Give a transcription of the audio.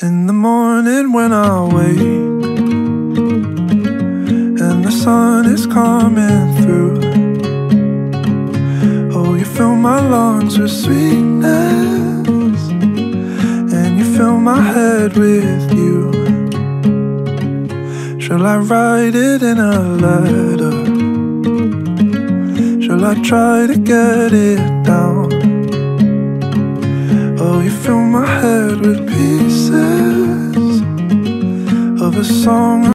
In the morning when I wake and the sun is coming through, oh, you fill my lungs with sweetness and you fill my head with you. Shall I write it in a letter? Shall I try to get it down? Oh, you fill my head with pieces of a song